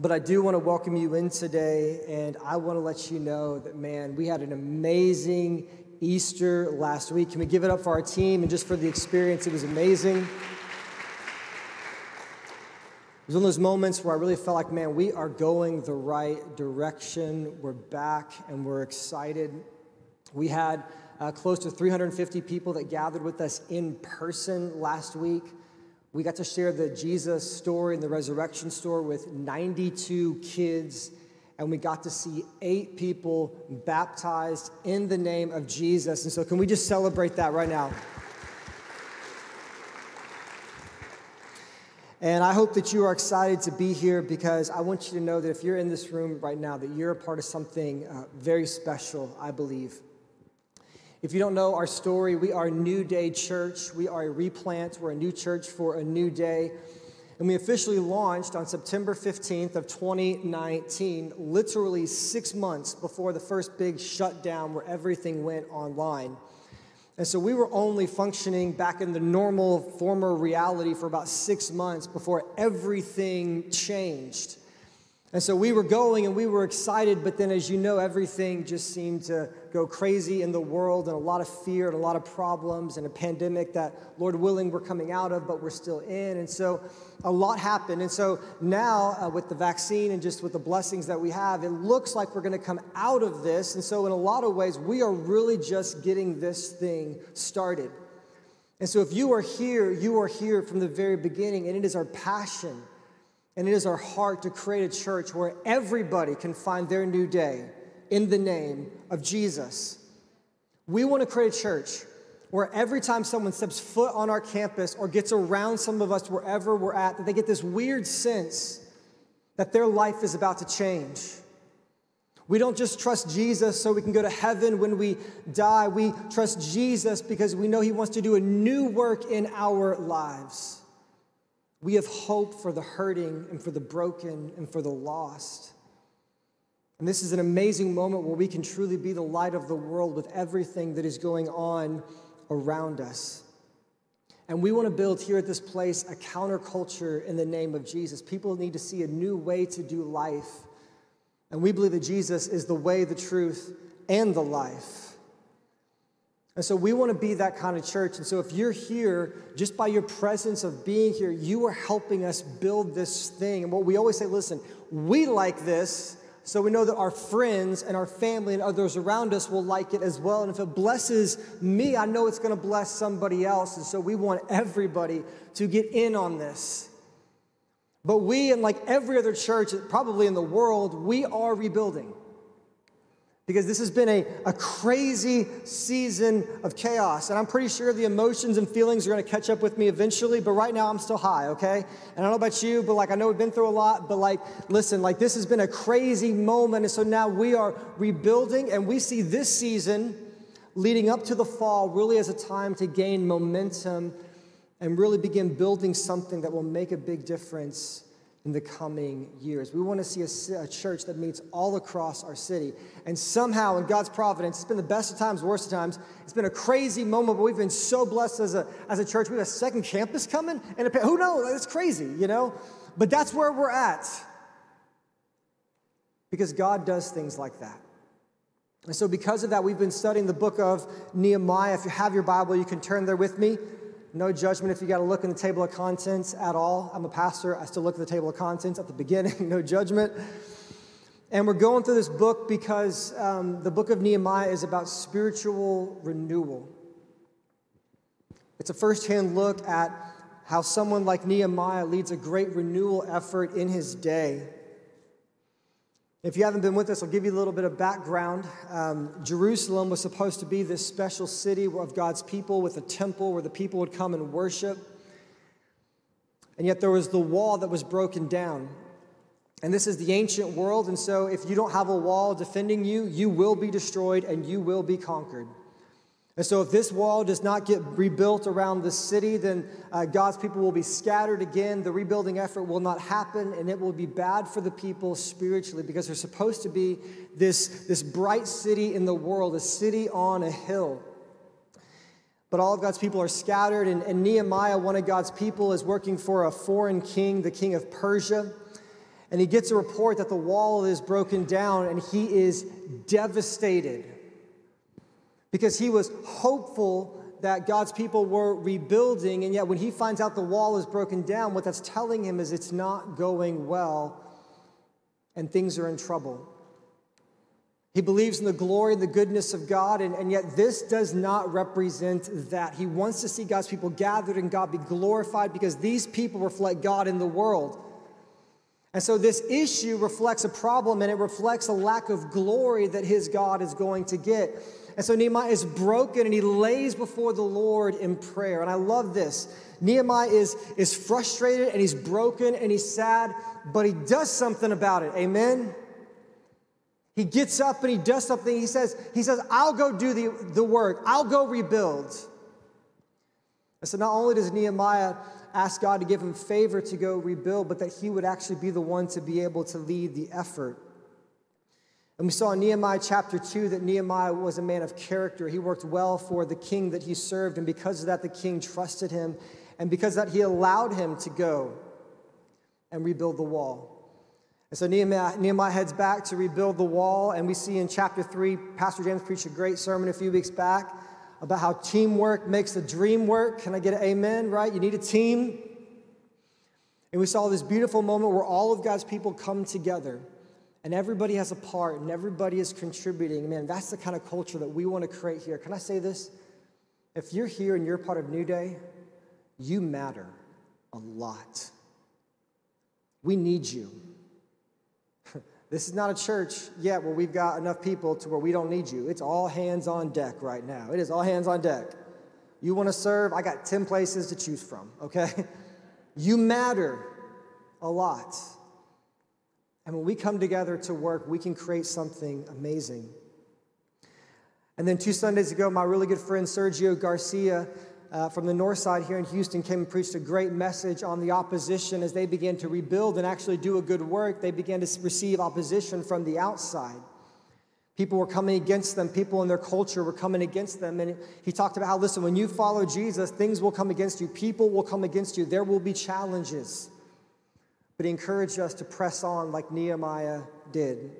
But I do want to welcome you in today, and I want to let you know that, man, we had an amazing Easter last week. Can we give it up for our team and just for the experience? It was amazing. It was one of those moments where I really felt like, man, we are going the right direction. We're back and we're excited. We had uh, close to 350 people that gathered with us in person last week. We got to share the Jesus story and the resurrection story with 92 kids, and we got to see eight people baptized in the name of Jesus. And so, can we just celebrate that right now? And I hope that you are excited to be here because I want you to know that if you're in this room right now, that you're a part of something uh, very special, I believe. If you don't know our story, we are New Day Church. We are a replant. We're a new church for a new day. And we officially launched on September 15th of 2019, literally six months before the first big shutdown where everything went online. And so we were only functioning back in the normal former reality for about six months before everything changed. And so we were going and we were excited, but then, as you know, everything just seemed to go crazy in the world and a lot of fear and a lot of problems and a pandemic that, Lord willing, we're coming out of, but we're still in. And so a lot happened. And so now, uh, with the vaccine and just with the blessings that we have, it looks like we're going to come out of this. And so, in a lot of ways, we are really just getting this thing started. And so, if you are here, you are here from the very beginning, and it is our passion and it is our heart to create a church where everybody can find their new day in the name of Jesus. We want to create a church where every time someone steps foot on our campus or gets around some of us wherever we're at, that they get this weird sense that their life is about to change. We don't just trust Jesus so we can go to heaven when we die. We trust Jesus because we know He wants to do a new work in our lives. We have hope for the hurting and for the broken and for the lost. And this is an amazing moment where we can truly be the light of the world with everything that is going on around us. And we want to build here at this place a counterculture in the name of Jesus. People need to see a new way to do life. And we believe that Jesus is the way, the truth, and the life. And so we want to be that kind of church. And so if you're here, just by your presence of being here, you are helping us build this thing. And what we always say listen, we like this, so we know that our friends and our family and others around us will like it as well. And if it blesses me, I know it's going to bless somebody else. And so we want everybody to get in on this. But we, and like every other church, probably in the world, we are rebuilding because this has been a, a crazy season of chaos. And I'm pretty sure the emotions and feelings are going to catch up with me eventually, but right now I'm still high, okay? And I don't know about you, but like I know we've been through a lot, but like, listen, like this has been a crazy moment. And so now we are rebuilding, and we see this season leading up to the fall really as a time to gain momentum and really begin building something that will make a big difference in the coming years. We want to see a, a, church that meets all across our city. And somehow, in God's providence, it's been the best of times, worst of times. It's been a crazy moment, but we've been so blessed as a, as a church. We have a second campus coming, and a, who knows? It's crazy, you know? But that's where we're at. Because God does things like that. And so, because of that, we've been studying the book of Nehemiah. If you have your Bible, you can turn there with me. No judgment if you got to look in the table of contents at all. I'm a pastor. I still look at the table of contents at the beginning. no judgment. And we're going through this book because um, the book of Nehemiah is about spiritual renewal. It's a firsthand look at how someone like Nehemiah leads a great renewal effort in his day. If you haven't been with us, I'll give you a little bit of background. Um, Jerusalem was supposed to be this special city of God's people with a temple where the people would come and worship. And yet there was the wall that was broken down. And this is the ancient world, and so if you don't have a wall defending you, you will be destroyed and you will be conquered. And so, if this wall does not get rebuilt around the city, then uh, God's people will be scattered again. The rebuilding effort will not happen, and it will be bad for the people spiritually because they're supposed to be this, this bright city in the world, a city on a hill. But all of God's people are scattered, and, and Nehemiah, one of God's people, is working for a foreign king, the king of Persia. And he gets a report that the wall is broken down and he is devastated because he was hopeful that God's people were rebuilding. And yet, when he finds out the wall is broken down, what that's telling him is it's not going well and things are in trouble. He believes in the glory and the goodness of God, and, and yet this does not represent that. He wants to see God's people gathered and God be glorified because these people reflect God in the world. And so this issue reflects a problem and it reflects a lack of glory that his God is going to get. And so Nehemiah is broken and he lays before the Lord in prayer. And I love this. Nehemiah is, is frustrated and he's broken and he's sad, but he does something about it. Amen? He gets up and he does something. He says, he says I'll go do the, the work, I'll go rebuild. And so not only does Nehemiah ask God to give him favor to go rebuild, but that he would actually be the one to be able to lead the effort. And we saw in Nehemiah chapter 2 that Nehemiah was a man of character. He worked well for the king that he served, and because of that, the king trusted him, and because that, he allowed him to go and rebuild the wall. And so Nehemiah, Nehemiah heads back to rebuild the wall, and we see in chapter 3, Pastor James preached a great sermon a few weeks back about how teamwork makes the dream work. Can I get an amen, right? You need a team. And we saw this beautiful moment where all of God's people come together and everybody has a part and everybody is contributing. Man, that's the kind of culture that we want to create here. Can I say this? If you're here and you're part of New Day, you matter a lot. We need you. This is not a church yet where we've got enough people to where we don't need you. It's all hands on deck right now. It is all hands on deck. You want to serve? I got 10 places to choose from, okay? You matter a lot. And when we come together to work, we can create something amazing. And then two Sundays ago, my really good friend Sergio Garcia uh, from the north side here in Houston came and preached a great message on the opposition as they began to rebuild and actually do a good work. They began to receive opposition from the outside. People were coming against them. People in their culture were coming against them. And he talked about how, listen, when you follow Jesus, things will come against you. People will come against you. There will be challenges. But he encouraged us to press on like Nehemiah did.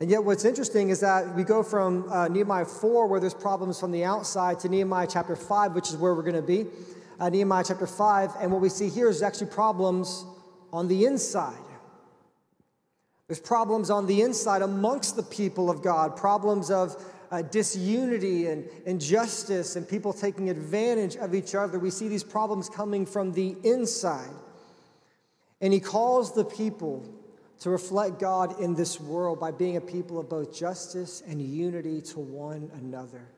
And yet, what's interesting is that we go from uh, Nehemiah 4, where there's problems from the outside, to Nehemiah chapter 5, which is where we're going to be. Uh, Nehemiah chapter 5, and what we see here is actually problems on the inside. There's problems on the inside amongst the people of God, problems of uh, disunity and injustice and people taking advantage of each other. We see these problems coming from the inside. And he calls the people to reflect God in this world by being a people of both justice and unity to one another.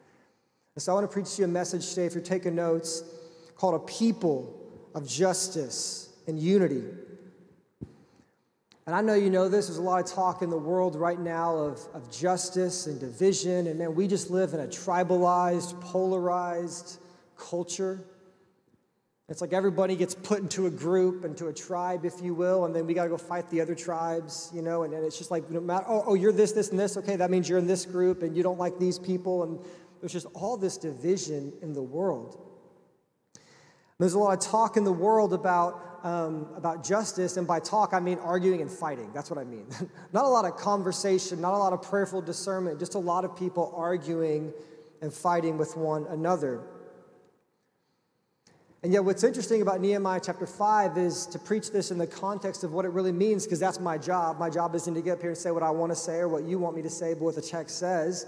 And so I want to preach to you a message today, if you're taking notes, called A People of Justice and Unity. And I know you know this, there's a lot of talk in the world right now of, of justice and division. And man, we just live in a tribalized, polarized culture. It's like everybody gets put into a group, into a tribe, if you will, and then we got to go fight the other tribes, you know, and, and it's just like, oh, oh, you're this, this, and this. Okay, that means you're in this group and you don't like these people. And there's just all this division in the world. There's a lot of talk in the world about, um, about justice, and by talk, I mean arguing and fighting. That's what I mean. not a lot of conversation, not a lot of prayerful discernment, just a lot of people arguing and fighting with one another. And yet, what's interesting about Nehemiah chapter 5 is to preach this in the context of what it really means, because that's my job. My job isn't to get up here and say what I want to say or what you want me to say, but what the text says.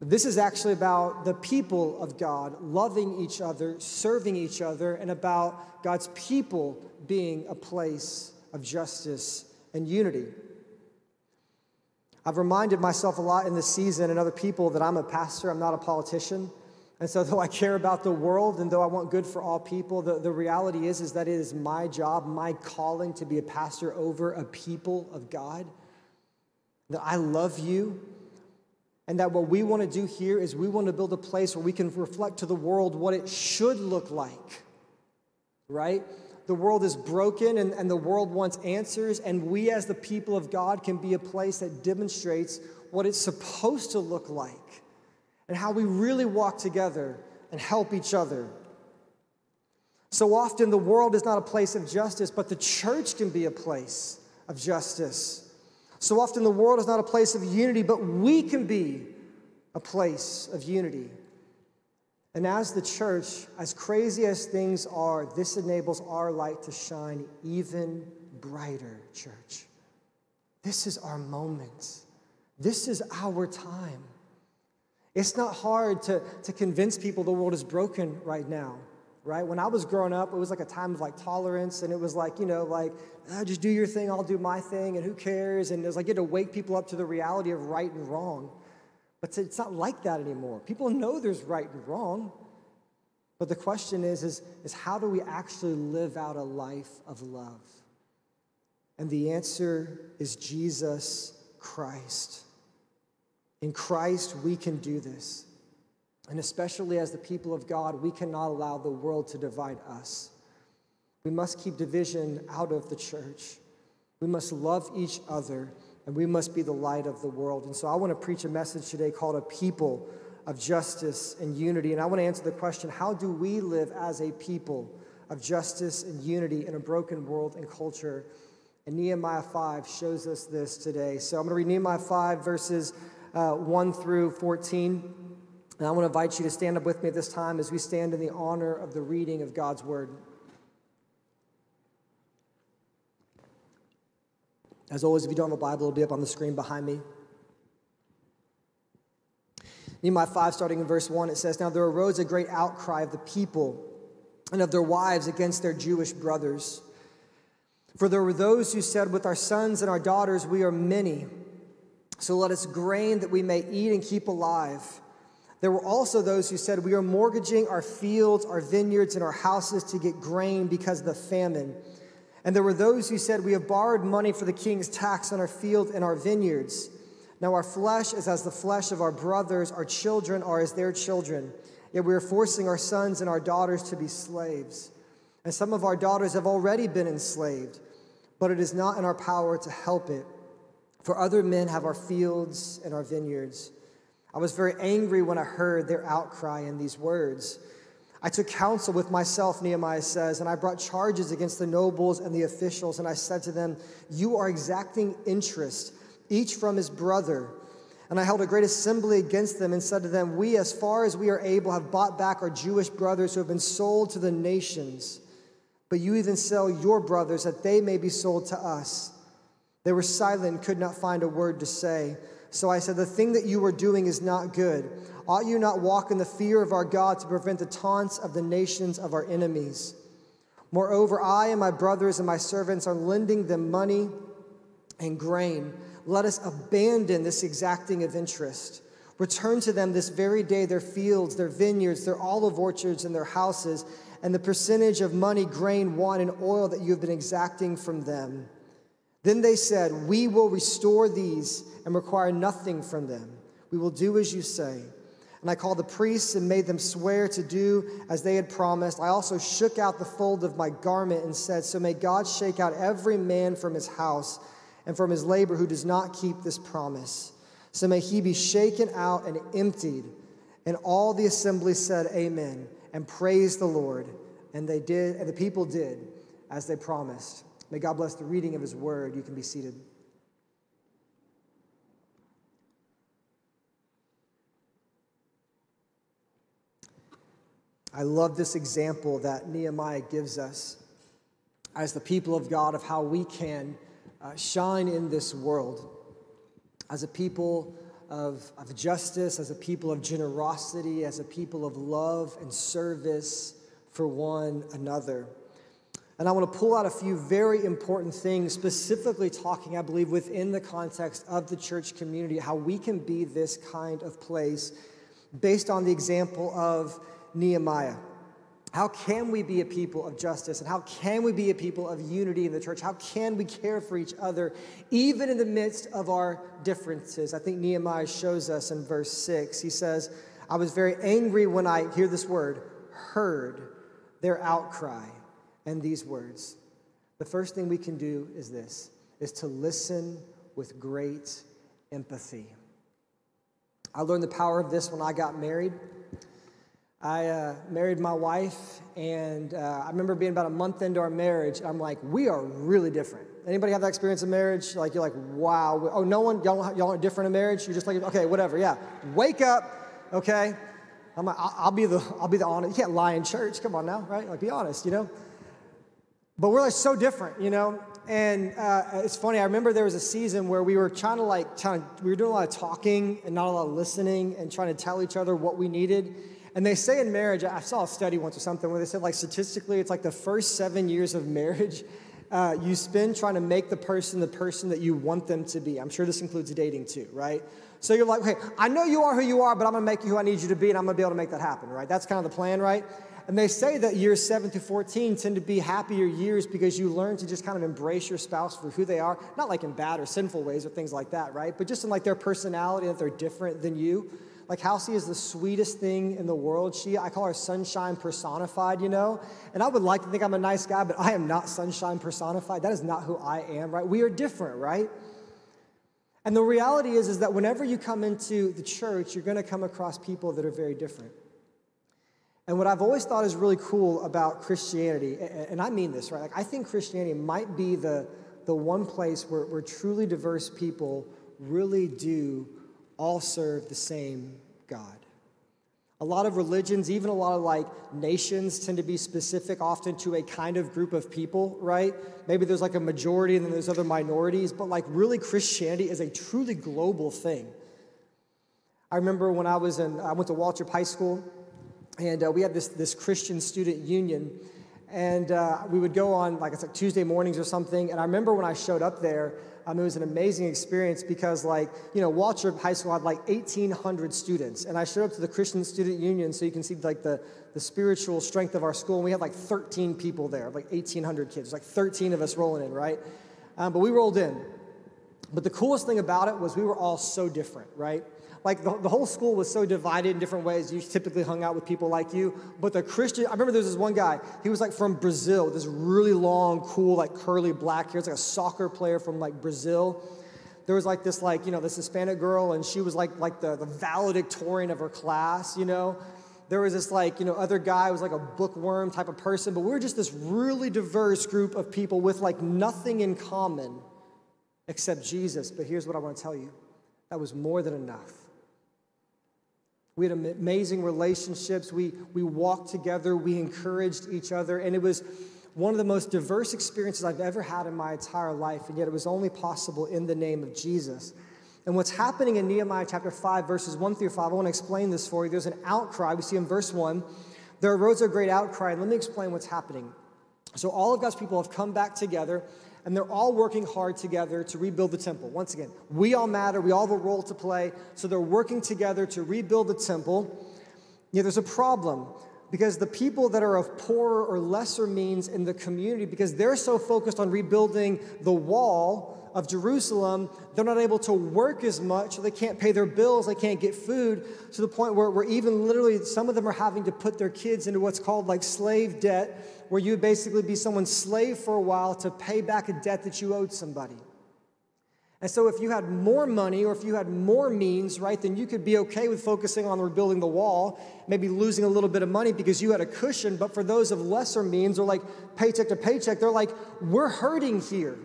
This is actually about the people of God loving each other, serving each other, and about God's people being a place of justice and unity. I've reminded myself a lot in this season and other people that I'm a pastor, I'm not a politician. And so, though I care about the world and though I want good for all people, the, the reality is, is that it is my job, my calling to be a pastor over a people of God. That I love you. And that what we want to do here is we want to build a place where we can reflect to the world what it should look like. Right? The world is broken and, and the world wants answers. And we, as the people of God, can be a place that demonstrates what it's supposed to look like and how we really walk together and help each other. So often, the world is not a place of justice, but the church can be a place of justice. So often the world is not a place of unity, but we can be a place of unity. And as the church, as crazy as things are, this enables our light to shine even brighter, church. This is our moment. This is our time. It's not hard to, to convince people the world is broken right now, right? When I was growing up, it was like a time of like tolerance, and it was like, you know, like, oh, just do your thing, I'll do my thing, and who cares? And it was like you had to wake people up to the reality of right and wrong. But it's not like that anymore. People know there's right and wrong. But the question is, is, is how do we actually live out a life of love? And the answer is Jesus Christ. In Christ, we can do this. And especially as the people of God, we cannot allow the world to divide us. We must keep division out of the church. We must love each other, and we must be the light of the world. And so I want to preach a message today called A People of Justice and Unity. And I want to answer the question how do we live as a people of justice and unity in a broken world and culture? And Nehemiah 5 shows us this today. So I'm going to read Nehemiah 5, verses uh, 1 through 14. And I want to invite you to stand up with me at this time as we stand in the honor of the reading of God's word. As always, if you don't have a Bible, it'll be up on the screen behind me. Nehemiah 5, starting in verse 1, it says, Now there arose a great outcry of the people and of their wives against their Jewish brothers. For there were those who said, With our sons and our daughters we are many. So let us grain that we may eat and keep alive. There were also those who said, We are mortgaging our fields, our vineyards, and our houses to get grain because of the famine. And there were those who said, We have borrowed money for the king's tax on our field and our vineyards. Now our flesh is as the flesh of our brothers, our children are as their children. Yet we are forcing our sons and our daughters to be slaves. And some of our daughters have already been enslaved, but it is not in our power to help it for other men have our fields and our vineyards. I was very angry when I heard their outcry in these words. I took counsel with myself, Nehemiah says, and I brought charges against the nobles and the officials, and I said to them, You are exacting interest, each from his brother. And I held a great assembly against them and said to them, We, as far as we are able, have bought back our Jewish brothers who have been sold to the nations. But you even sell your brothers that they may be sold to us. They were silent and could not find a word to say. So I said, The thing that you are doing is not good. Ought you not walk in the fear of our God to prevent the taunts of the nations of our enemies? Moreover, I and my brothers and my servants are lending them money and grain. Let us abandon this exacting of interest. Return to them this very day their fields, their vineyards, their olive orchards, and their houses, and the percentage of money, grain, wine, and oil that you have been exacting from them. Then they said, We will restore these and require nothing from them. We will do as you say. And I called the priests and made them swear to do as they had promised. I also shook out the fold of my garment and said, So may God shake out every man from his house and from his labor who does not keep this promise. So may he be shaken out and emptied. And all the assembly said, Amen, and praised the Lord. And they did, and the people did as they promised. May God bless the reading of his word. You can be seated. I love this example that Nehemiah gives us as the people of God of how we can uh, shine in this world as a people of, of justice, as a people of generosity, as a people of love and service for one another. And I want to pull out a few very important things, specifically talking, I believe, within the context of the church community, how we can be this kind of place based on the example of Nehemiah. How can we be a people of justice? And how can we be a people of unity in the church? How can we care for each other, even in the midst of our differences? I think Nehemiah shows us in verse 6. He says, I was very angry when I, hear this word, heard their outcry and these words. The first thing we can do is this is to listen with great empathy. I learned the power of this when I got married. I uh, married my wife, and uh, I remember being about a month into our marriage. I'm like, we are really different. Anybody have that experience in marriage? Like you're like, wow. Oh, no one. Y'all, y'all aren't different in marriage. You're just like, okay, whatever. Yeah. Wake up. Okay. I'm like, I'll be the I'll be the honest. You can't lie in church. Come on now, right? Like be honest, you know. But we're like so different, you know. And uh, it's funny. I remember there was a season where we were trying to like trying we were doing a lot of talking and not a lot of listening and trying to tell each other what we needed. And they say in marriage, I saw a study once or something where they said, like, statistically, it's like the first seven years of marriage uh, you spend trying to make the person the person that you want them to be. I'm sure this includes dating too, right? So you're like, okay, I know you are who you are, but I'm gonna make you who I need you to be, and I'm gonna be able to make that happen, right? That's kind of the plan, right? And they say that years 7 to 14 tend to be happier years because you learn to just kind of embrace your spouse for who they are, not like in bad or sinful ways or things like that, right? But just in like their personality, that they're different than you. Like Halsey is the sweetest thing in the world. She, I call her sunshine personified, you know? And I would like to think I'm a nice guy, but I am not sunshine personified. That is not who I am, right? We are different, right? And the reality is, is that whenever you come into the church, you're going to come across people that are very different. And what I've always thought is really cool about Christianity, and I mean this, right? Like, I think Christianity might be the, the one place where, where truly diverse people really do all serve the same God. A lot of religions, even a lot of like nations, tend to be specific often to a kind of group of people, right? Maybe there's like a majority and then there's other minorities, but like really Christianity is a truly global thing. I remember when I was in, I went to Waltrip High School, and uh, we had this, this Christian student union, and uh, we would go on like it's like Tuesday mornings or something. And I remember when I showed up there, um, it was an amazing experience because, like, you know, Waltrip High School had like 1,800 students. And I showed up to the Christian Student Union so you can see, like, the, the spiritual strength of our school. And we had like 13 people there, like 1,800 kids. like 13 of us rolling in, right? Um, but we rolled in. But the coolest thing about it was we were all so different, right? Like the, the whole school was so divided in different ways. You typically hung out with people like you. But the Christian, I remember there was this one guy, he was like from Brazil, this really long, cool, like curly black hair. It's like a soccer player from like Brazil. There was like this, like, you know, this Hispanic girl, and she was like, like the, the valedictorian of her class, you know. There was this like, you know, other guy was like a bookworm type of person, but we were just this really diverse group of people with like nothing in common except Jesus. But here's what I want to tell you that was more than enough. We had amazing relationships. We, we walked together. We encouraged each other. And it was one of the most diverse experiences I've ever had in my entire life. And yet it was only possible in the name of Jesus. And what's happening in Nehemiah chapter 5, verses 1 through 5, I want to explain this for you. There's an outcry. We see in verse 1, there arose a great outcry. And let me explain what's happening. So all of God's people have come back together and they're all working hard together to rebuild the temple. Once again, we all matter, we all have a role to play, so they're working together to rebuild the temple. Yet there's a problem because the people that are of poorer or lesser means in the community, because they're so focused on rebuilding the wall of Jerusalem, they're not able to work as much, they can't pay their bills, they can't get food, to the point where, where even literally some of them are having to put their kids into what's called like slave debt where you would basically be someone's slave for a while to pay back a debt that you owed somebody. And so, if you had more money or if you had more means, right, then you could be okay with focusing on rebuilding the wall, maybe losing a little bit of money because you had a cushion. But for those of lesser means or like paycheck to paycheck, they're like, we're hurting here.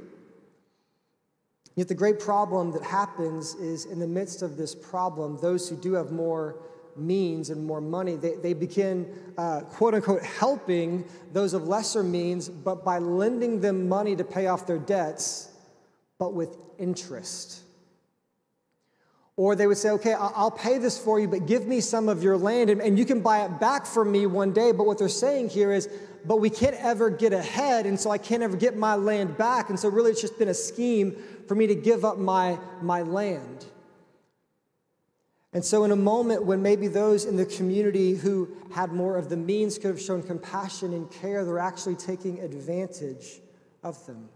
Yet, the great problem that happens is in the midst of this problem, those who do have more means and more money, they, they begin, uh, quote unquote, helping those of lesser means, but by lending them money to pay off their debts, but with interest. Or they would say, okay, I'll pay this for you, but give me some of your land and, and you can buy it back from me one day. But what they're saying here is, but we can't ever get ahead, and so I can't ever get my land back. And so, really, it's just been a scheme for me to give up my, my land. And so, in a moment when maybe those in the community who had more of the means could have shown compassion and care, they're actually taking advantage of them.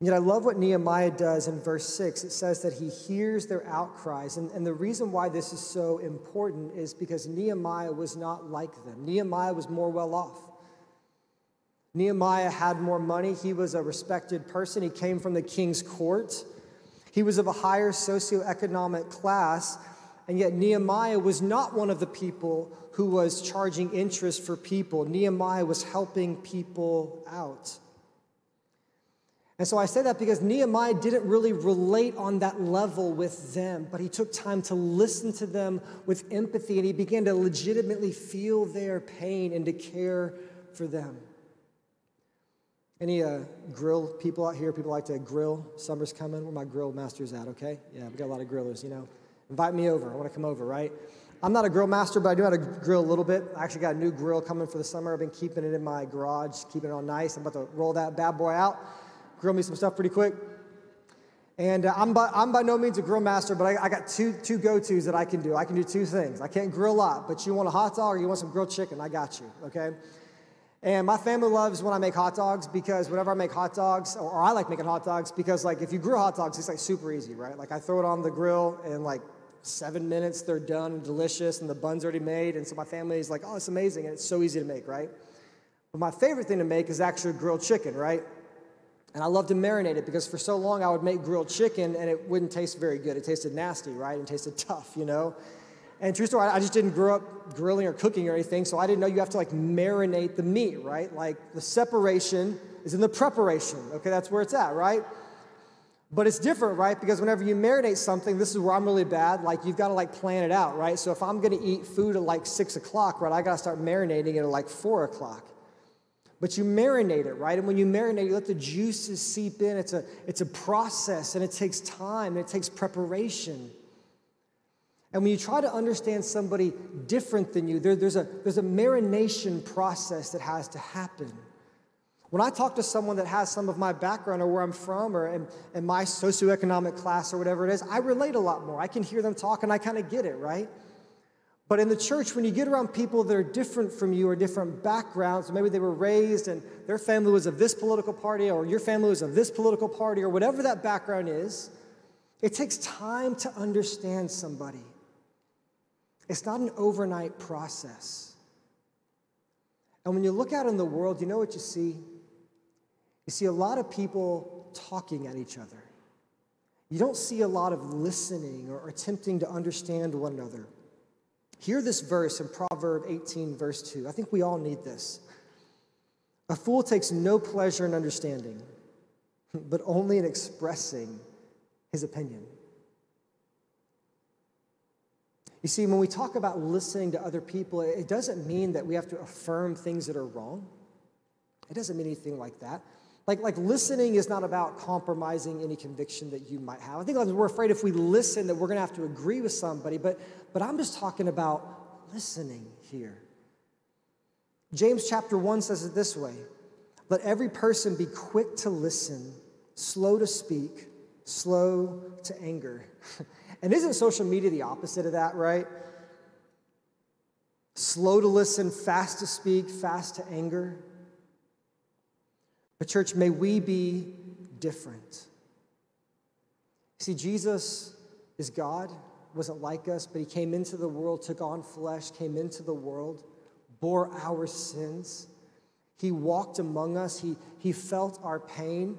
And yet, I love what Nehemiah does in verse 6. It says that he hears their outcries. And, and the reason why this is so important is because Nehemiah was not like them. Nehemiah was more well off. Nehemiah had more money. He was a respected person. He came from the king's court. He was of a higher socioeconomic class, and yet Nehemiah was not one of the people who was charging interest for people. Nehemiah was helping people out. And so I say that because Nehemiah didn't really relate on that level with them, but he took time to listen to them with empathy and he began to legitimately feel their pain and to care for them. Any uh, grill people out here? People like to grill. Summer's coming. Where my grill masters at? Okay, yeah, we got a lot of grillers. You know, invite me over. I want to come over, right? I'm not a grill master, but I do know how to grill a little bit. I actually got a new grill coming for the summer. I've been keeping it in my garage, keeping it all nice. I'm about to roll that bad boy out, grill me some stuff pretty quick. And uh, I'm, by, I'm by no means a grill master, but I, I got two, two go tos that I can do. I can do two things. I can't grill a lot, but you want a hot dog or you want some grilled chicken, I got you, okay? And my family loves when I make hot dogs because whenever I make hot dogs, or, or I like making hot dogs because like if you grill hot dogs, it's like super easy, right? Like I throw it on the grill and like seven minutes they're done and delicious and the bun's already made. And so my family is like, oh, it's amazing and it's so easy to make, right? But my favorite thing to make is actually grilled chicken, right? And I love to marinate it because for so long I would make grilled chicken and it wouldn't taste very good. It tasted nasty, right? It tasted tough, you know? And true story, I just didn't grow up grilling or cooking or anything, so I didn't know you have to like marinate the meat, right? Like the separation is in the preparation. Okay, that's where it's at, right? But it's different, right? Because whenever you marinate something, this is where I'm really bad. Like you've got to like plan it out, right? So if I'm going to eat food at like six o'clock, right, I got to start marinating it at like four o'clock. But you marinate it, right? And when you marinate, you let the juices seep in. It's a it's a process, and it takes time, and it takes preparation. And when you try to understand somebody different than you, there, there's, a, there's a marination process that has to happen. When I talk to someone that has some of my background or where I'm from or in, in my socioeconomic class or whatever it is, I relate a lot more. I can hear them talk and I kind of get it, right? But in the church, when you get around people that are different from you or different backgrounds, maybe they were raised and their family was of this political party or your family was of this political party or whatever that background is, it takes time to understand somebody. It's not an overnight process. And when you look out in the world, you know what you see? You see a lot of people talking at each other. You don't see a lot of listening or attempting to understand one another. Hear this verse in Proverb 18, verse 2. I think we all need this. A fool takes no pleasure in understanding, but only in expressing his opinion. You see, when we talk about listening to other people, it doesn't mean that we have to affirm things that are wrong. It doesn't mean anything like that. Like, like listening is not about compromising any conviction that you might have. I think we're afraid if we listen that we're going to have to agree with somebody, but, but I'm just talking about listening here. James chapter 1 says it this way Let every person be quick to listen, slow to speak, slow to anger. And isn't social media the opposite of that, right? Slow to listen, fast to speak, fast to anger. But, church, may we be different. See, Jesus is God, wasn't like us, but he came into the world, took on flesh, came into the world, bore our sins. He walked among us, he, he felt our pain.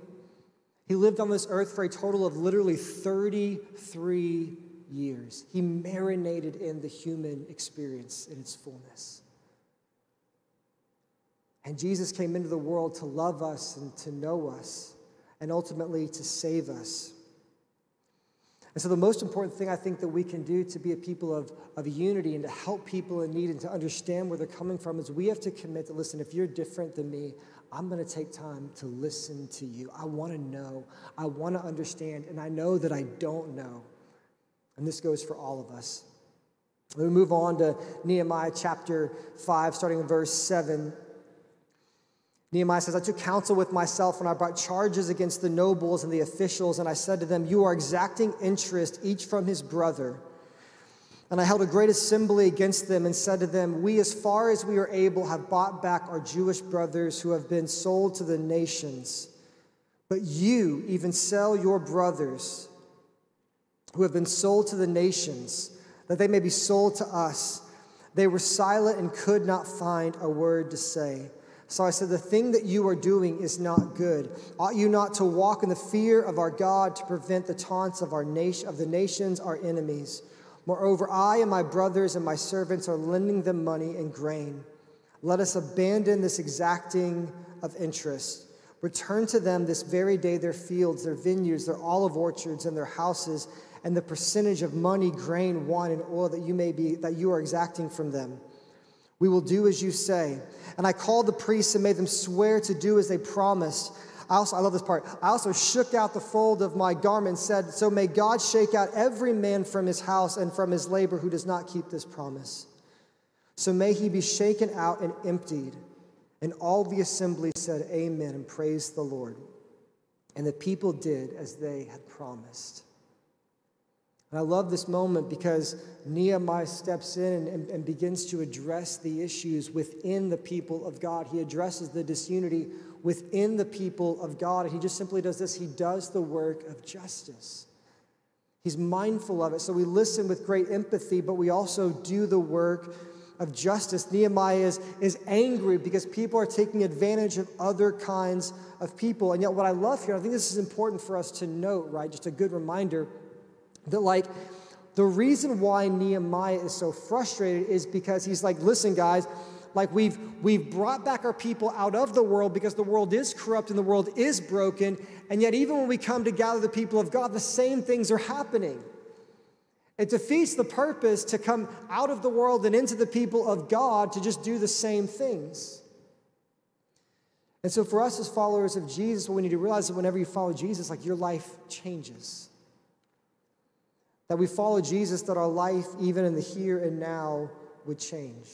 He lived on this earth for a total of literally 33 years. He marinated in the human experience in its fullness. And Jesus came into the world to love us and to know us and ultimately to save us. And so, the most important thing I think that we can do to be a people of, of unity and to help people in need and to understand where they're coming from is we have to commit to listen, if you're different than me, I'm going to take time to listen to you. I want to know. I want to understand. And I know that I don't know. And this goes for all of us. We move on to Nehemiah chapter 5, starting in verse 7. Nehemiah says, I took counsel with myself and I brought charges against the nobles and the officials, and I said to them, You are exacting interest, each from his brother. And I held a great assembly against them and said to them, We, as far as we are able, have bought back our Jewish brothers who have been sold to the nations. But you even sell your brothers who have been sold to the nations, that they may be sold to us. They were silent and could not find a word to say. So I said, The thing that you are doing is not good. Ought you not to walk in the fear of our God to prevent the taunts of, our nation, of the nations, our enemies? Moreover, I and my brothers and my servants are lending them money and grain. Let us abandon this exacting of interest. Return to them this very day their fields, their vineyards, their olive orchards, and their houses, and the percentage of money, grain, wine, and oil that you may be that you are exacting from them. We will do as you say. And I called the priests and made them swear to do as they promised. I also I love this part. I also shook out the fold of my garment and said, So may God shake out every man from his house and from his labor who does not keep this promise. So may he be shaken out and emptied. And all the assembly said, Amen, and praised the Lord. And the people did as they had promised. And I love this moment because Nehemiah steps in and, and, begins to address the issues within the people of God. He addresses the disunity within the people of God. And he just simply does this he does the work of justice. He's mindful of it. So we listen with great empathy, but we also do the work of justice. Nehemiah is, is angry because people are taking advantage of other kinds of people. And yet, what I love here, I think this is important for us to note, right? Just a good reminder that, like, the reason why Nehemiah is so frustrated is because he's like, listen, guys, like we've we've brought back our people out of the world because the world is corrupt and the world is broken and yet even when we come to gather the people of god the same things are happening it defeats the purpose to come out of the world and into the people of God to just do the same things. And so, for us as followers of Jesus, what we need to realize is whenever you follow Jesus, like your life changes. That we follow Jesus, that our life, even in the here and now, would change.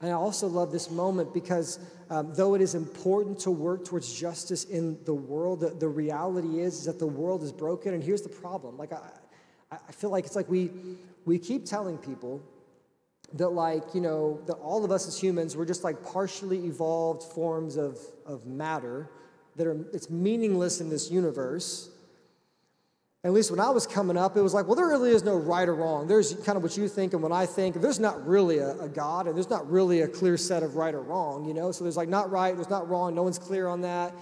And I also love this moment because um, though it is important to work towards justice in the world, the, the reality is, is, that the world is broken. And here's the problem like, I, I feel like it's like we, we keep telling people that like you know that all of us as humans we're just like partially evolved forms of, of matter that are it's meaningless in this universe at least when i was coming up it was like well there really is no right or wrong there's kind of what you think and what i think there's not really a, a god and there's not really a clear set of right or wrong you know so there's like not right there's not wrong no one's clear on that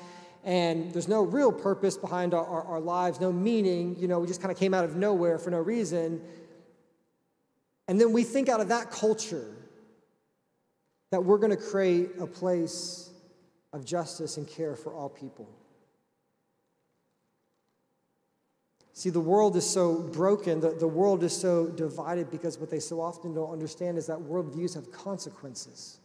and there's no real purpose behind our, our, our lives, no meaning. You know, we just kind of came out of nowhere for no reason. And then we think out of that culture that we're going to create a place of justice and care for all people. See, the world is so broken, the, the world is so divided because what they so often don't understand is that worldviews have consequences.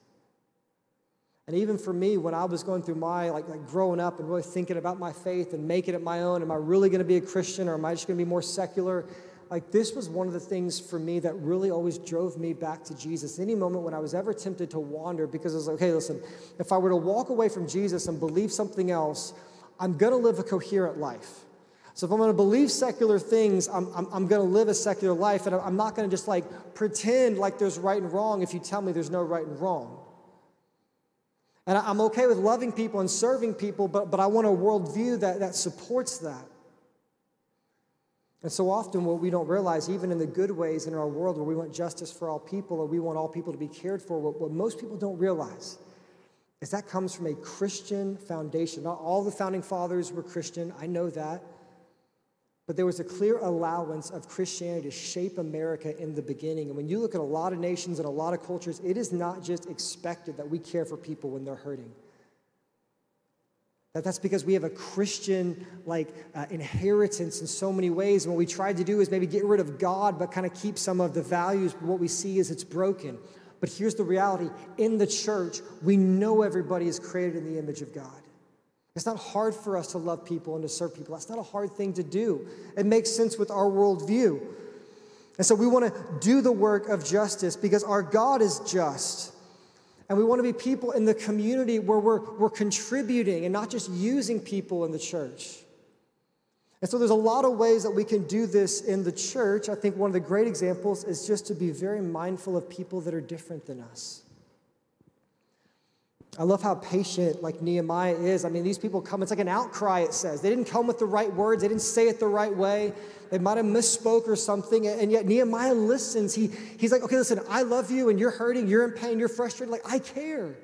And even for me, when I was going through my, like, like growing up and really thinking about my faith and making it my own, am I really going to be a Christian or am I just going to be more secular? Like, this was one of the things for me that really always drove me back to Jesus. Any moment when I was ever tempted to wander, because I was like, okay, listen, if I were to walk away from Jesus and believe something else, I'm going to live a coherent life. So if I'm going to believe secular things, I'm, I'm, I'm going to live a secular life, and I'm not going to just like pretend like there's right and wrong if you tell me there's no right and wrong. And I'm okay with loving people and serving people, but, but I want a worldview that, that supports that. And so often, what we don't realize, even in the good ways in our world where we want justice for all people or we want all people to be cared for, what, what most people don't realize is that comes from a Christian foundation. Not all the founding fathers were Christian, I know that. But there was a clear allowance of Christianity to shape America in the beginning. And when you look at a lot of nations and a lot of cultures, it is not just expected that we care for people when they're hurting. That that's because we have a Christian like uh, inheritance in so many ways. And what we tried to do is maybe get rid of God, but kind of keep some of the values. But what we see is it's broken. But here's the reality in the church, we know everybody is created in the image of God. It's not hard for us to love people and to serve people. That's not a hard thing to do. It makes sense with our worldview. And so we want to do the work of justice because our God is just. And we want to be people in the community where we're, we're contributing and not just using people in the church. And so there's a lot of ways that we can do this in the church. I think one of the great examples is just to be very mindful of people that are different than us. I love how patient like Nehemiah is. I mean, these people come, it's like an outcry, it says. They didn't come with the right words, they didn't say it the right way. They might have misspoke or something, and yet Nehemiah listens. He, he's like, okay, listen, I love you, and you're hurting, you're in pain, you're frustrated. Like, I care.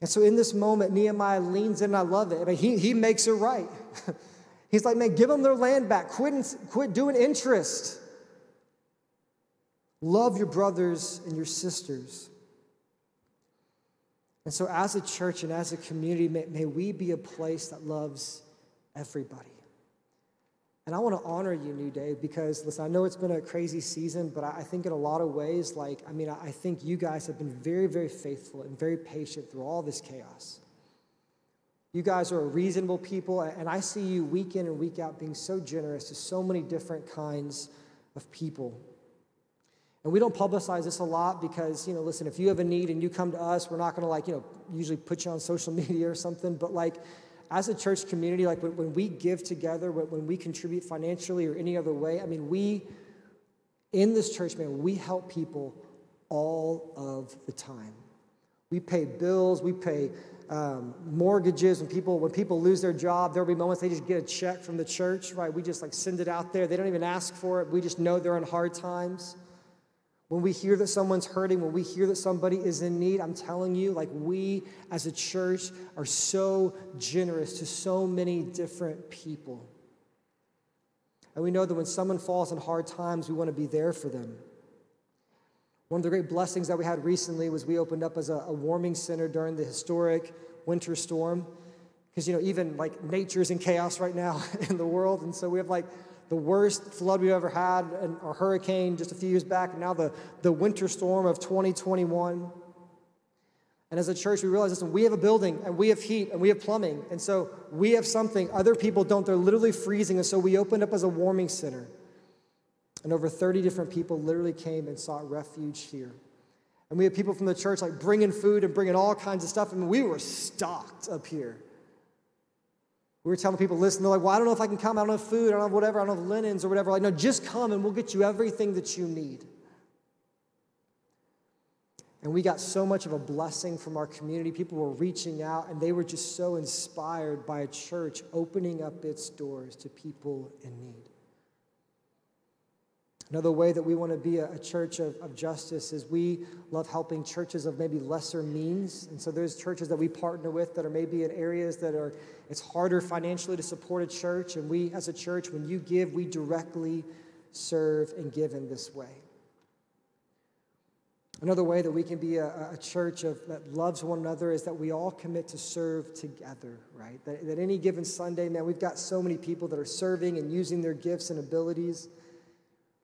And so in this moment, Nehemiah leans in, and I love it. I mean, he, he makes it right. he's like, man, give them their land back, quit, quit doing interest. Love your brothers and your sisters. And so, as a church and as a community, may, may we be a place that loves everybody. And I want to honor you, New Day, because listen, I know it's been a crazy season, but I think in a lot of ways, like, I mean, I think you guys have been very, very faithful and very patient through all this chaos. You guys are a reasonable people, and I see you week in and week out being so generous to so many different kinds of people. And we don't publicize this a lot because, you know, listen, if you have a need and you come to us, we're not going to like, you know, usually put you on social media or something, but like, as a church community, like when, when we give together, when, we contribute financially or any other way, I mean, we, in this church, man, we help people all of the time. We pay bills, we pay um, mortgages. When people when people lose their job, there'll be moments they just get a check from the church, right? We just like send it out there. They don't even ask for it. We just know they're in hard times. When we hear that someone's hurting, when we hear that somebody is in need, I'm telling you, like we as a church are so generous to so many different people. And we know that when someone falls in hard times, we want to be there for them. One of the great blessings that we had recently was we opened up as a, a warming center during the historic winter storm. Because, you know, even like nature's in chaos right now in the world. And so we have like the worst flood we've ever had, and a hurricane just a few years back, and now the, the winter storm of 2021. And as a church, we realize, listen, we have a building and we have heat and we have plumbing. And so we have something other people don't. They're literally freezing. And so we opened up as a warming center. And over 30 different people literally came and sought refuge here. And we had people from the church like bringing food and bringing all kinds of stuff. And we were stocked up here. We were telling people, listen, they're like, well, I don't know if I can come. I don't have food. I don't have whatever. I don't have linens or whatever. Like, no, just come and we'll get you everything that you need. And we got so much of a blessing from our community. People were reaching out, and they were just so inspired by a church opening up its doors to people in need. Another way that we want to be a, a church of, of, justice is we love helping churches of maybe lesser means. And so there's churches that we partner with that are maybe in areas that are, it's harder financially to support a church. And we, as a church, when you give, we directly serve and give in this way. Another way that we can be a, a church of, that loves one another is that we all commit to serve together, right? That, that any given Sunday, man, we've got so many people that are serving and using their gifts and abilities.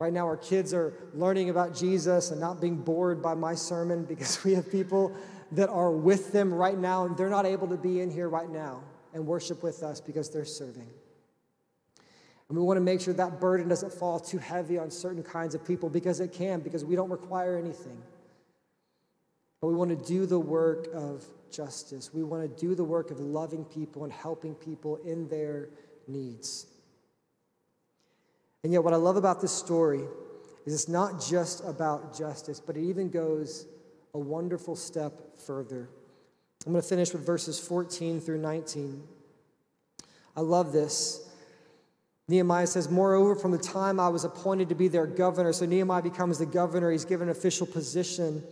Right now, our kids are learning about Jesus and not being bored by my sermon because we have people that are with them right now and they're not able to be in here right now and worship with us because they're serving. And we want to make sure that burden doesn't fall too heavy on certain kinds of people because it can, because we don't require anything. But we want to do the work of justice. We want to do the work of loving people and helping people in their needs. And yet, what I love about this story is it's not just about justice, but it even goes a wonderful step further. I'm going to finish with verses 14 through 19. I love this. Nehemiah says, Moreover, from the time I was appointed to be their governor, so Nehemiah becomes the governor, he's given an official position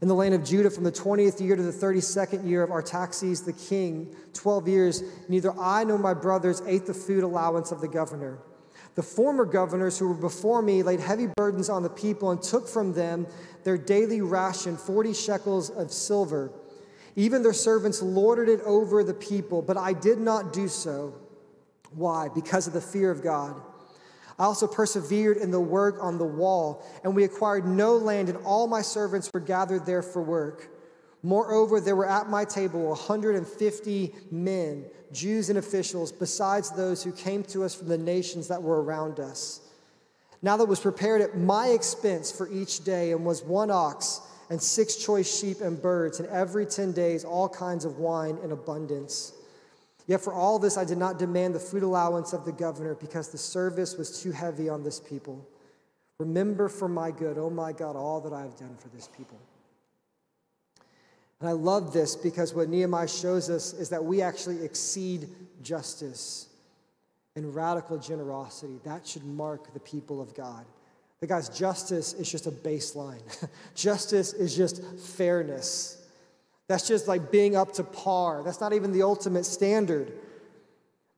in the land of Judah from the 20th year to the 32nd year of Artaxerxes the king, 12 years, neither I nor my brothers ate the food allowance of the governor. The former governors who were before me laid heavy burdens on the people and took from them their daily ration, 40 shekels of silver. Even their servants lorded it over the people, but I did not do so. Why? Because of the fear of God. I also persevered in the work on the wall, and we acquired no land, and all my servants were gathered there for work. Moreover, there were at my table 150 men, Jews and officials, besides those who came to us from the nations that were around us. Now that was prepared at my expense for each day, and was one ox and six choice sheep and birds, and every 10 days all kinds of wine in abundance. Yet for all this I did not demand the food allowance of the governor, because the service was too heavy on this people. Remember for my good, oh my God, all that I have done for this people. And I love this because what Nehemiah shows us is that we actually exceed justice and radical generosity. That should mark the people of God. The guy's justice is just a baseline. justice is just fairness. That's just like being up to par. That's not even the ultimate standard.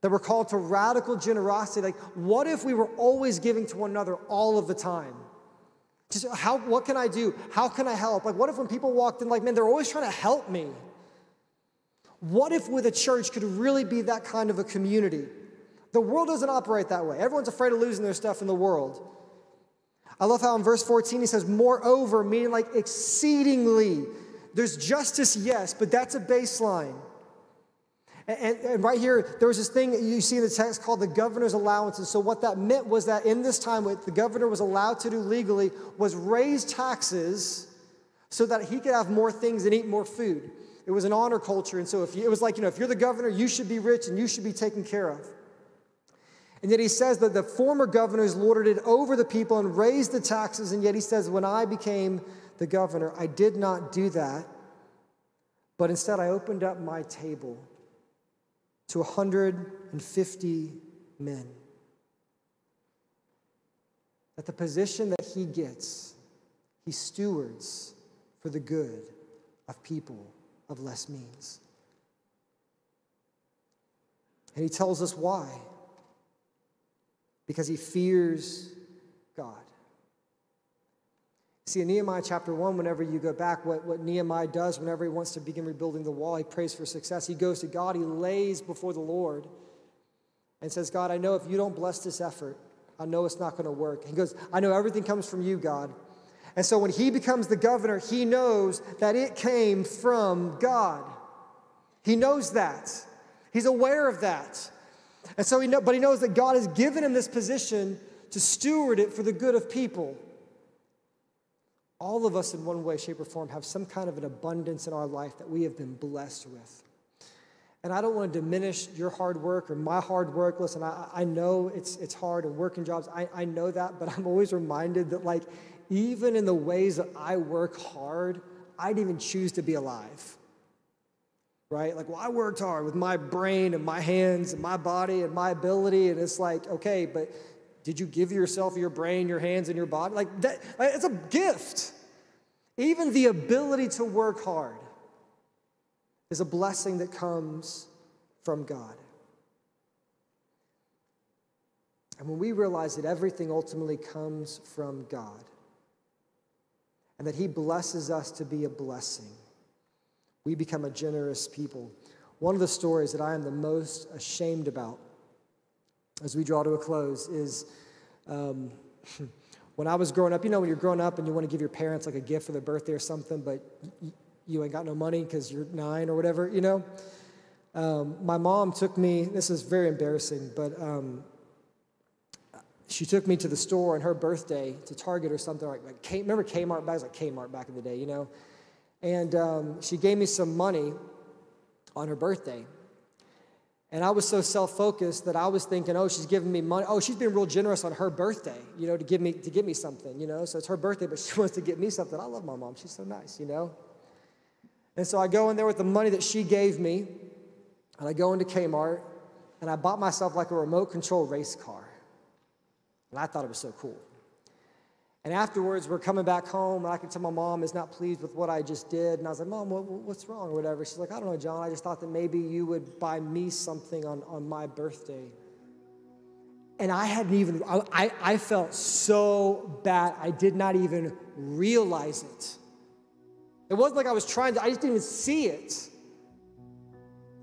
That we're called to radical generosity. Like, what if we were always giving to one another all of the time? Just how, what can I do? How can I help? Like, what if when people walked in, like, man, they're always trying to help me? What if with a church could really be that kind of a community? The world doesn't operate that way. Everyone's afraid of losing their stuff in the world. I love how in verse 14 he says, moreover, meaning like exceedingly. There's justice, yes, but that's a baseline. And, and, right here, there was this thing you see in the text called the governor's allowance. And so, what that meant was that in this time, what the governor was allowed to do legally was raise taxes so that he could have more things and eat more food. It was an honor culture. And so, if you, it was like, you know, if you're the governor, you should be rich and you should be taken care of. And yet he says that the former governors lorded it over the people and raised the taxes. And yet he says, when I became the governor, I did not do that, but instead I opened up my table to 150 men. That the position that he gets, he stewards for the good of people of less means. And he tells us why because he fears God. See, in Nehemiah chapter 1, whenever you go back, what, what Nehemiah does whenever he wants to begin rebuilding the wall, he prays for success. He goes to God, he lays before the Lord and says, God, I know if you don't bless this effort, I know it's not going to work. He goes, I know everything comes from you, God. And so when he becomes the governor, he knows that it came from God. He knows that. He's aware of that. And so he know, but he knows that God has given him this position to steward it for the good of people. All of us, in one way, shape, or form, have some kind of an abundance in our life that we have been blessed with. And I don't want to diminish your hard work or my hard work. Listen, I, I know it's, it's hard and working jobs. I, I know that, but I'm always reminded that, like, even in the ways that I work hard, I'd even choose to be alive right? Like, well, I worked hard with my brain and my hands and my body and my ability. And it's like, okay, but did you give yourself your brain, your hands, and your body? Like, that, it's a gift. Even the ability to work hard is a blessing that comes from God. And when we realize that everything ultimately comes from God and that He blesses us to be a blessing, we become a generous people. One of the stories that I am the most ashamed about as we draw to a close is um, when I was growing up. You know, when you're growing up and you want to give your parents like a gift for their birthday or something, but you ain't got no money because you're nine or whatever, you know? Um, my mom took me, this is very embarrassing, but um, she took me to the store on her birthday to Target or something like, like K, remember Kmart bags, like Kmart back in the day, you know? And um, she gave me some money on her birthday. And I was so self-focused that I was thinking, oh, she's giving me money. Oh, she's been real generous on her birthday, you know, to give me to give me something, you know. So it's her birthday, but she wants to get me something. I love my mom. She's so nice, you know. And so I go in there with the money that she gave me, and I go into Kmart, and I bought myself like a remote control race car. And I thought it was so cool. And afterwards, we're coming back home, and I can tell my mom is not pleased with what I just did. And I was like, Mom, what, what's wrong or whatever? She's like, I don't know, John. I just thought that maybe you would buy me something on, on my birthday. And I hadn't even, I, I felt so bad. I did not even realize it. It wasn't like I was trying to, I just didn't even see it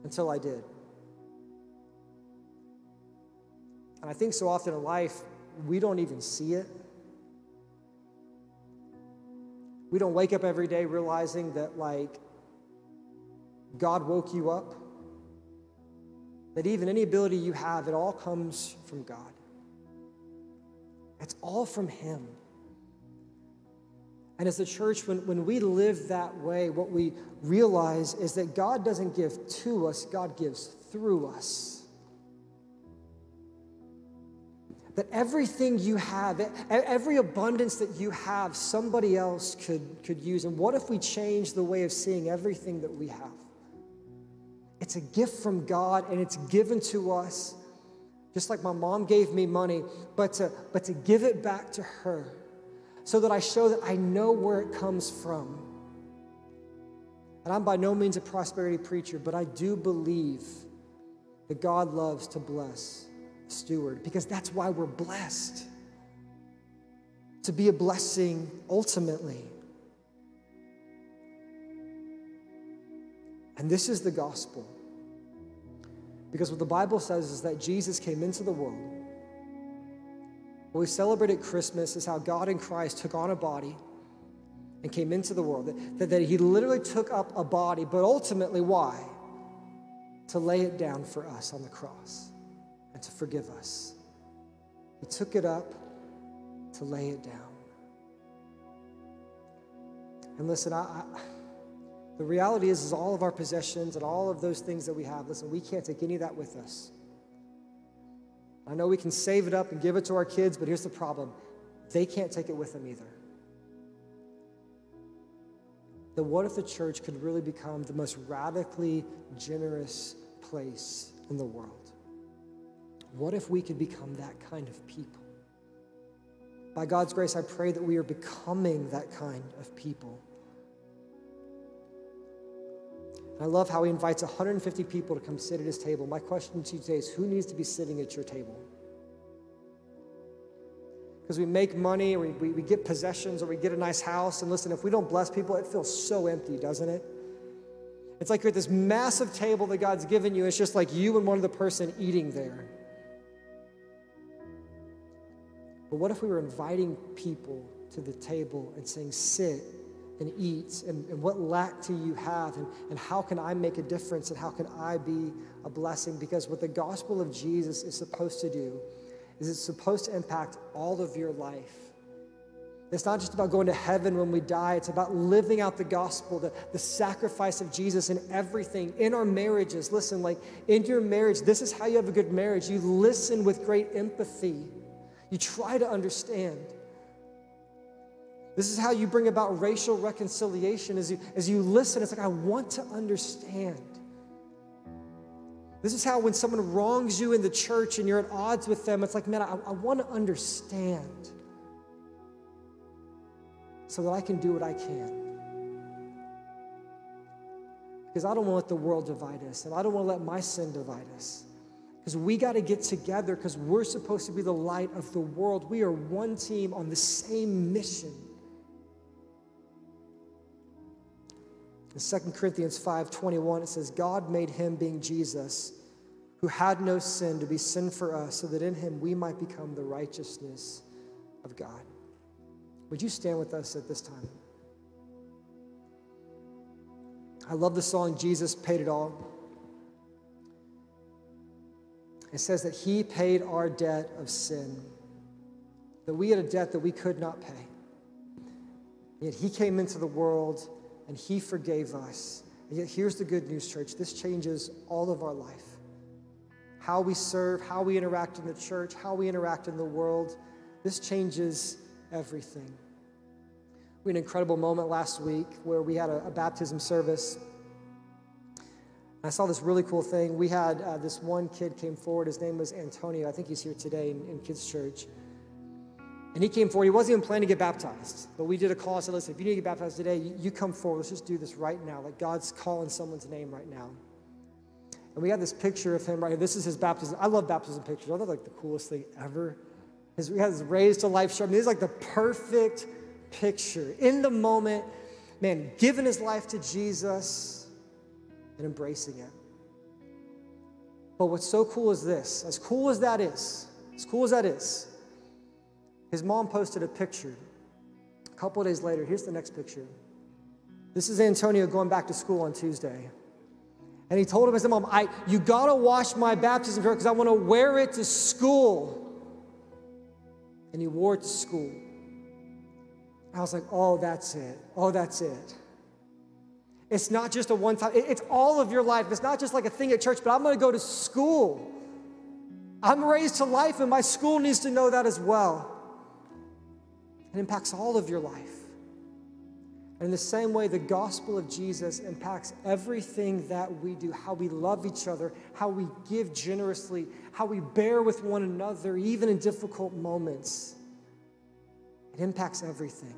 until I did. And I think so often in life, we don't even see it We don't wake up every day realizing that, like, God woke you up. That even any ability you have, it all comes from God. It's all from Him. And as a church, when, when we live that way, what we realize is that God doesn't give to us, God gives through us. That everything you have, every abundance that you have, somebody else could, could use. And what if we change the way of seeing everything that we have? It's a gift from God and it's given to us, just like my mom gave me money, but to, but to give it back to her so that I show that I know where it comes from. And I'm by no means a prosperity preacher, but I do believe that God loves to bless steward because that's why we're blessed to be a blessing ultimately. And this is the gospel. Because what the Bible says is that Jesus came into the world. What we celebrate at Christmas is how God in Christ took on a body and came into the world. That, that he literally took up a body, but ultimately, why? To lay it down for us on the cross and to forgive us. He took it up to lay it down. And listen, I, I, the reality is, is all of our possessions and all of those things that we have, listen, we can't take any of that with us. I know we can save it up and give it to our kids, but here's the problem they can't take it with them either. Then what if the church could really become the most radically generous place in the world? What if we could become that kind of people? By God's grace, I pray that we are becoming that kind of people. And I love how he invites 150 people to come sit at his table. My question to you today is who needs to be sitting at your table? Because we make money, or we, we, we get possessions, or we get a nice house. And listen, if we don't bless people, it feels so empty, doesn't it? It's like you're at this massive table that God's given you. It's just like you and one other person eating there. But what if we were inviting people to the table and saying, sit and eat and, and what lack do you have and, and how can I make a difference and how can I be a blessing? Because what the gospel of Jesus is supposed to do is it's supposed to impact all of your life. It's not just about going to heaven when we die. It's about living out the gospel, the, the sacrifice of Jesus in everything, in our marriages. Listen, like in your marriage, this is how you have a good marriage. You listen with great empathy, you try to understand. This is how you bring about racial reconciliation as you, as you listen. It's like, I want to understand. This is how, when someone wrongs you in the church and you're at odds with them, it's like, man, I, I want to understand so that I can do what I can. Because I don't want to let the world divide us, and I don't want to let my sin divide us. Because we got to get together because we're supposed to be the light of the world. We are one team on the same mission. In 2 Corinthians 5:21 it says God made him being Jesus who had no sin to be sin for us so that in him we might become the righteousness of God. Would you stand with us at this time? I love the song Jesus paid it all. It says that he paid our debt of sin. That we had a debt that we could not pay. Yet he came into the world and He forgave us. And yet, here's the good news, church this changes all of our life. How we serve, how we interact in the church, how we interact in the world, this changes everything. We had an incredible moment last week where we had a, a baptism service. I saw this really cool thing. We had uh, this one kid came forward. His name was Antonio. I think he's here today in, in kids' church. And he came forward. He wasn't even planning to get baptized. But we did a call. I said, listen, if you need to get baptized today, you, you come forward. Let's just do this right now. Like God's calling someone's name right now. And we had this picture of him right here. This is his baptism. I love baptism pictures. I thought like the coolest thing ever. His, we had raised to life show. I mean, this is like the perfect picture. In the moment, man, giving his life to Jesus and embracing it. But what's so cool is this as cool as that is, as cool as that is, his mom posted a picture. A couple days later, here's the next picture. This is Antonio going back to school on Tuesday. And he told him, I said, Mom, I, you gotta wash my baptism shirt because I wanna wear it to school. And he wore it to school. I was like, oh, that's it. Oh, that's it. It's not just a one time, it's all of your life. It's not just like a thing at church, but I'm gonna go to school. I'm raised to life, and my school needs to know that as well. It impacts all of your life. And in the same way, the gospel of Jesus impacts everything that we do how we love each other, how we give generously, how we bear with one another, even in difficult moments. It impacts everything.